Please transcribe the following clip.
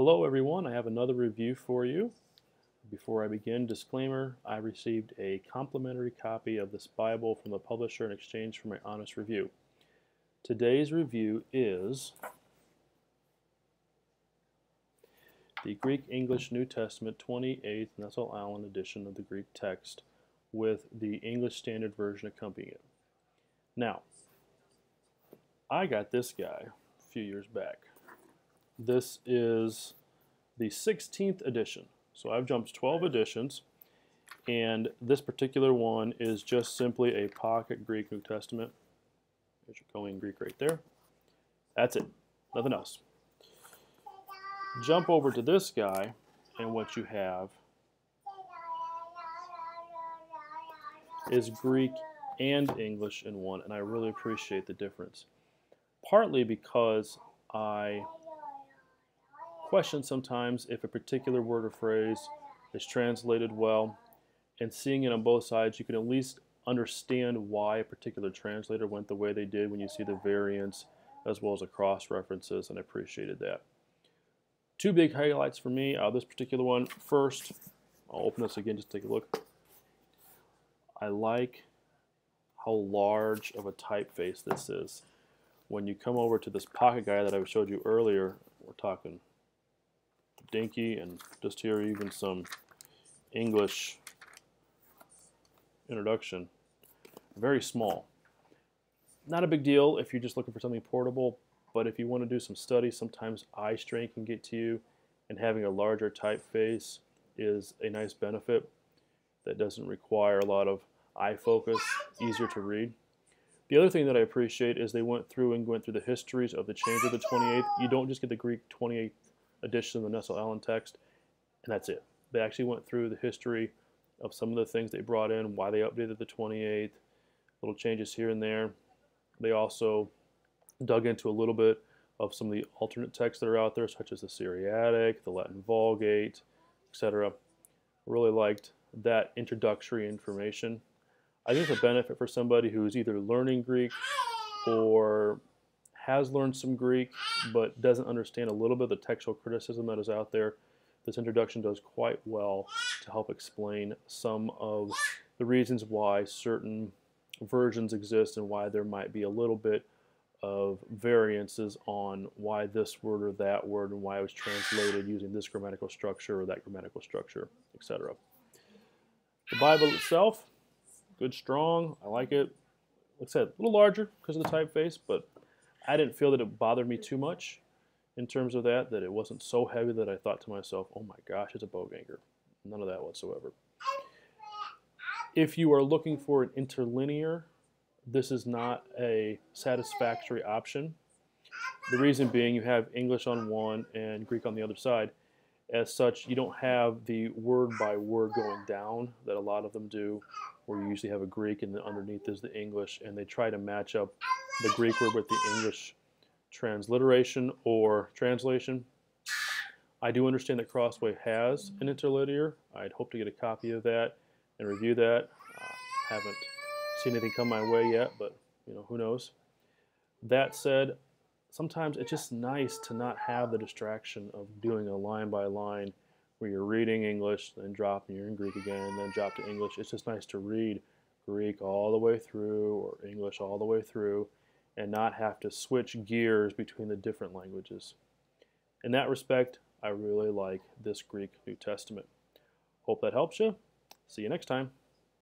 Hello everyone, I have another review for you. Before I begin, disclaimer, I received a complimentary copy of this Bible from the publisher in exchange for my honest review. Today's review is the Greek English New Testament 28th Nestle-Aland edition of the Greek text with the English Standard Version accompanying it. Now, I got this guy a few years back. This is the 16th edition. So I've jumped 12 editions, and this particular one is just simply a pocket Greek New Testament. There's your Koine Greek right there. That's it, nothing else. Jump over to this guy, and what you have is Greek and English in one, and I really appreciate the difference. Partly because I question sometimes if a particular word or phrase is translated well, and seeing it on both sides, you can at least understand why a particular translator went the way they did when you see the variants as well as the cross references, and I appreciated that. Two big highlights for me of this particular one. First, I'll open this again just take a look. I like how large of a typeface this is. When you come over to this pocket guy that I showed you earlier, we're talking dinky and just here even some English introduction. Very small. Not a big deal if you're just looking for something portable, but if you want to do some study, sometimes eye strain can get to you, and having a larger typeface is a nice benefit that doesn't require a lot of eye focus, easier to read. The other thing that I appreciate is they went through and went through the histories of the change of the 28th. You don't just get the Greek 28th edition of the Nestle-Aland text, and that's it. They actually went through the history of some of the things they brought in, why they updated the 28th, little changes here and there. They also dug into a little bit of some of the alternate texts that are out there, such as the Syriac, the Latin Vulgate, etc. Really liked that introductory information. I think it's a benefit for somebody who is either learning Greek or has learned some Greek but doesn't understand a little bit of the textual criticism that is out there. This introduction does quite well to help explain some of the reasons why certain versions exist and why there might be a little bit of variances on why this word or that word and why it was translated using this grammatical structure or that grammatical structure, etc. The Bible itself, good, strong. I like it. Like I said, a little larger because of the typeface, but I didn't feel that it bothered me too much in terms of that, that it wasn't so heavy that I thought to myself, oh my gosh, it's a Bowganger. None of that whatsoever. If you are looking for an interlinear, this is not a satisfactory option. The reason being you have English on one and Greek on the other side. As such, you don't have the word by word going down that a lot of them do, where you usually have a Greek and underneath is the English, and they try to match up the Greek word with the English transliteration or translation. I do understand that Crossway has an interlinear. I'd hope to get a copy of that and review that. Uh, haven't seen anything come my way yet, but you know who knows. That said, sometimes it's just nice to not have the distraction of doing a line by line where you're reading English, then dropping, you're in Greek again, then drop to English. It's just nice to read Greek all the way through or English all the way through and not have to switch gears between the different languages. In that respect, I really like this Greek New Testament. Hope that helps you. See you next time.